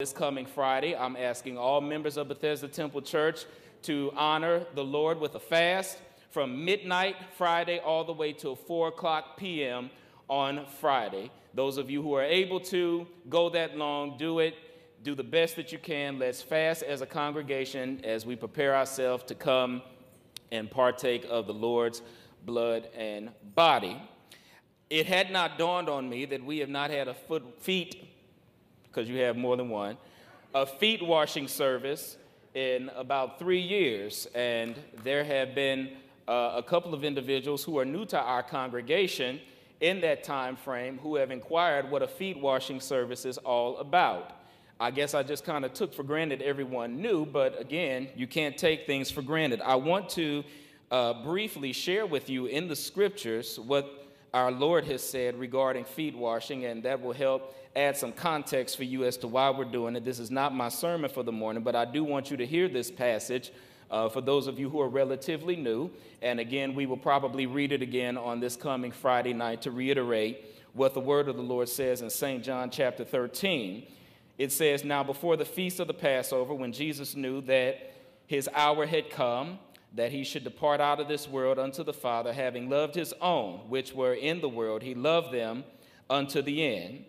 This coming Friday, I'm asking all members of Bethesda Temple Church to honor the Lord with a fast from midnight Friday all the way till 4 o'clock p.m. on Friday. Those of you who are able to go that long, do it. Do the best that you can. Let's fast as a congregation as we prepare ourselves to come and partake of the Lord's blood and body. It had not dawned on me that we have not had a foot, feet because you have more than one, a feet washing service in about three years. And there have been uh, a couple of individuals who are new to our congregation in that time frame who have inquired what a feet washing service is all about. I guess I just kind of took for granted everyone knew, but again, you can't take things for granted. I want to uh, briefly share with you in the scriptures what our Lord has said regarding feet washing, and that will help add some context for you as to why we're doing it. This is not my sermon for the morning, but I do want you to hear this passage uh, for those of you who are relatively new. And again, we will probably read it again on this coming Friday night to reiterate what the word of the Lord says in St. John chapter 13. It says, Now before the feast of the Passover, when Jesus knew that his hour had come, that he should depart out of this world unto the Father, having loved his own, which were in the world, he loved them unto the end.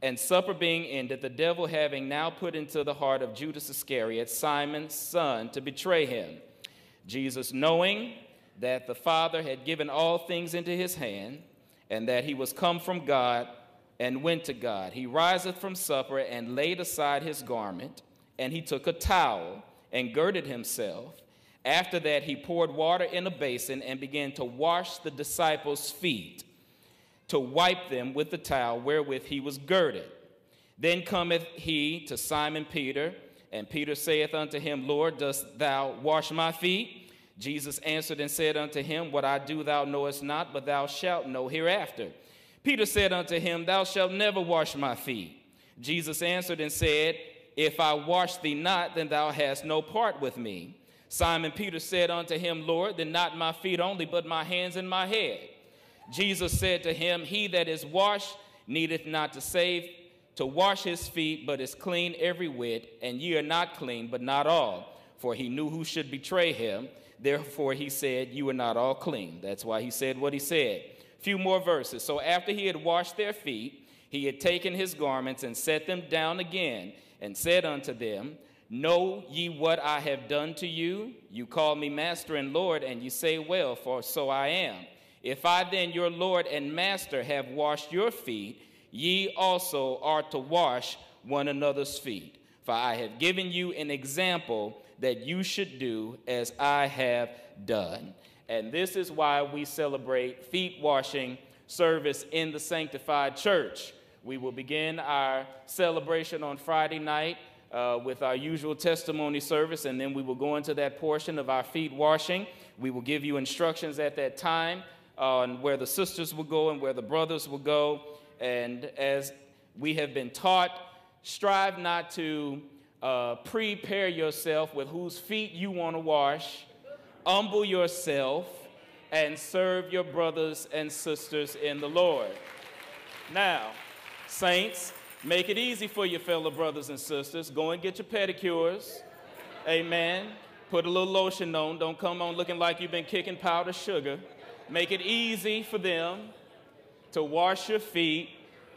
And supper being ended, the devil having now put into the heart of Judas Iscariot, Simon's son, to betray him. Jesus, knowing that the Father had given all things into his hand, and that he was come from God and went to God, he riseth from supper and laid aside his garment, and he took a towel and girded himself. After that, he poured water in a basin and began to wash the disciples' feet, to wipe them with the towel wherewith he was girded. Then cometh he to Simon Peter, and Peter saith unto him, Lord, dost thou wash my feet? Jesus answered and said unto him, What I do thou knowest not, but thou shalt know hereafter. Peter said unto him, Thou shalt never wash my feet. Jesus answered and said, If I wash thee not, then thou hast no part with me. Simon Peter said unto him, Lord, then not my feet only, but my hands and my head. Jesus said to him, He that is washed needeth not to save to wash his feet, but is clean every whit, and ye are not clean, but not all. For he knew who should betray him. Therefore he said, You are not all clean. That's why he said what he said. Few more verses. So after he had washed their feet, he had taken his garments and set them down again, and said unto them, Know ye what I have done to you? You call me master and Lord, and you say, Well, for so I am. If I then, your Lord and master, have washed your feet, ye also are to wash one another's feet. For I have given you an example that you should do as I have done. And this is why we celebrate feet washing service in the sanctified church. We will begin our celebration on Friday night uh, with our usual testimony service, and then we will go into that portion of our feet washing. We will give you instructions at that time on where the sisters will go and where the brothers will go. And as we have been taught, strive not to uh, prepare yourself with whose feet you want to wash, humble yourself, and serve your brothers and sisters in the Lord. Now, saints, Make it easy for your fellow brothers and sisters. Go and get your pedicures. Amen. Put a little lotion on. Don't come on looking like you've been kicking powdered sugar. Make it easy for them to wash your feet.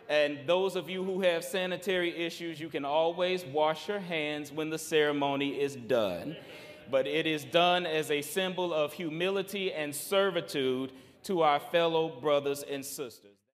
And those of you who have sanitary issues, you can always wash your hands when the ceremony is done. But it is done as a symbol of humility and servitude to our fellow brothers and sisters.